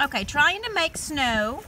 Okay, trying to make snow.